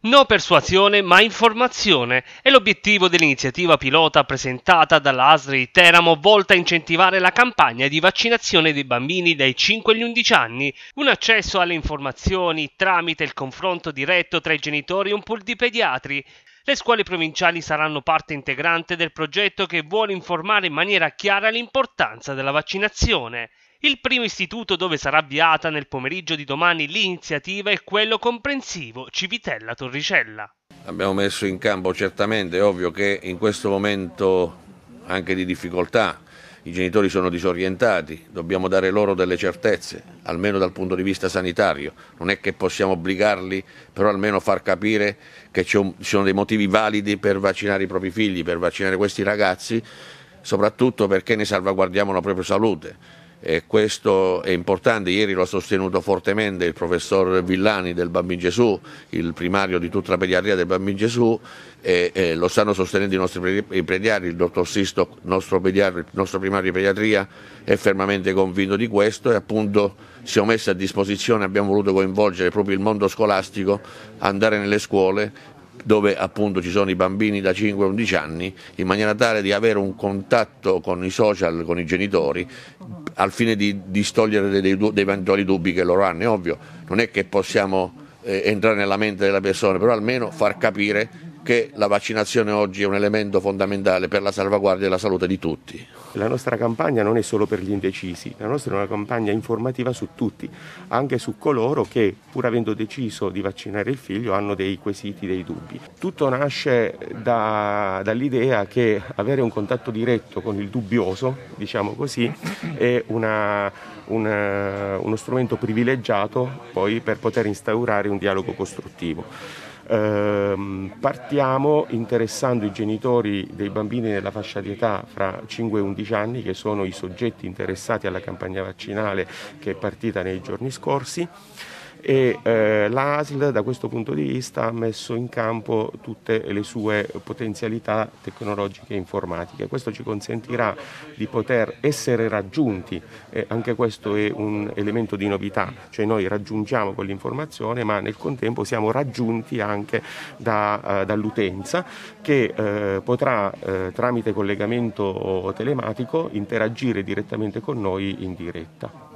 No persuasione ma informazione è l'obiettivo dell'iniziativa pilota presentata dall'ASRI Teramo volta a incentivare la campagna di vaccinazione dei bambini dai 5 agli 11 anni, un accesso alle informazioni tramite il confronto diretto tra i genitori e un pool di pediatri. Le scuole provinciali saranno parte integrante del progetto che vuole informare in maniera chiara l'importanza della vaccinazione. Il primo istituto dove sarà avviata nel pomeriggio di domani l'iniziativa è quello comprensivo Civitella Torricella. Abbiamo messo in campo certamente, è ovvio che in questo momento anche di difficoltà i genitori sono disorientati, dobbiamo dare loro delle certezze, almeno dal punto di vista sanitario. Non è che possiamo obbligarli, però almeno far capire che ci sono dei motivi validi per vaccinare i propri figli, per vaccinare questi ragazzi, soprattutto perché ne salvaguardiamo la propria salute e questo è importante, ieri lo ha sostenuto fortemente il professor Villani del Bambin Gesù, il primario di tutta la pediatria del Bambin Gesù e, e lo stanno sostenendo i nostri pediatri, il dottor Sisto, nostro, pediatri, nostro primario di pediatria è fermamente convinto di questo e appunto siamo messi a disposizione, abbiamo voluto coinvolgere proprio il mondo scolastico, andare nelle scuole dove appunto ci sono i bambini da 5 a 11 anni, in maniera tale di avere un contatto con i social, con i genitori, al fine di distogliere dei, dei, eventuali dubbi che loro hanno. È ovvio, non è che possiamo eh, entrare nella mente delle persone, però almeno far capire che la vaccinazione oggi è un elemento fondamentale per la salvaguardia della salute di tutti. La nostra campagna non è solo per gli indecisi, la nostra è una campagna informativa su tutti, anche su coloro che, pur avendo deciso di vaccinare il figlio, hanno dei quesiti, dei dubbi. Tutto nasce da, dall'idea che avere un contatto diretto con il dubbioso, diciamo così, è una, una, uno strumento privilegiato poi per poter instaurare un dialogo costruttivo. Eh, partiamo interessando i genitori dei bambini nella fascia di età fra 5 e 11 anni che sono i soggetti interessati alla campagna vaccinale che è partita nei giorni scorsi e eh, l'ASL da questo punto di vista ha messo in campo tutte le sue potenzialità tecnologiche e informatiche. Questo ci consentirà di poter essere raggiunti, e anche questo è un elemento di novità, cioè noi raggiungiamo quell'informazione ma nel contempo siamo raggiunti anche da, uh, dall'utenza che uh, potrà uh, tramite collegamento telematico interagire direttamente con noi in diretta.